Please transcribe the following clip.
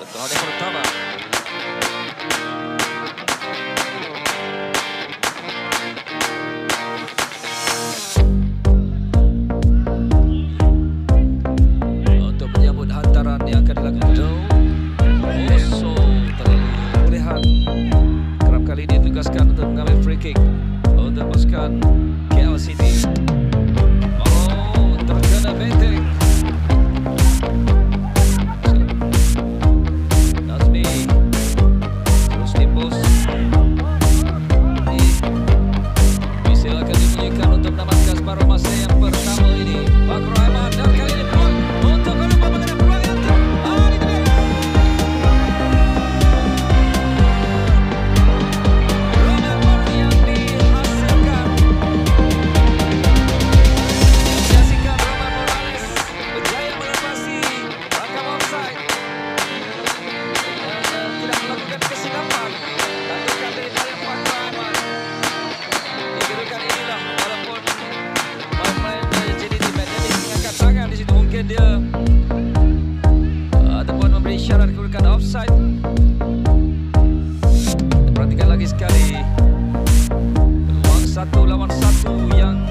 Satu hal yang pertama. Kali ditugaskan untuk mengambil free kick untuk masukkan KL City. dia. Ah, ataupun memberi syarat kepada kata offside. Kita perhatikan lagi sekali. Peluang satu lawan satu yang